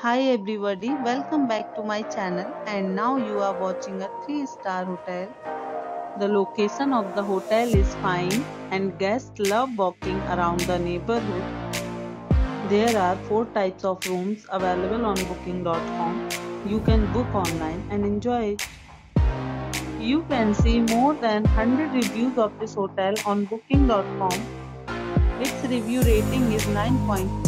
Hi everybody, welcome back to my channel and now you are watching a 3 star hotel. The location of the hotel is fine and guests love walking around the neighborhood. There are 4 types of rooms available on booking.com. You can book online and enjoy it. You can see more than 100 reviews of this hotel on booking.com. Its review rating is 9.2